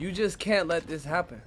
You just can't let this happen.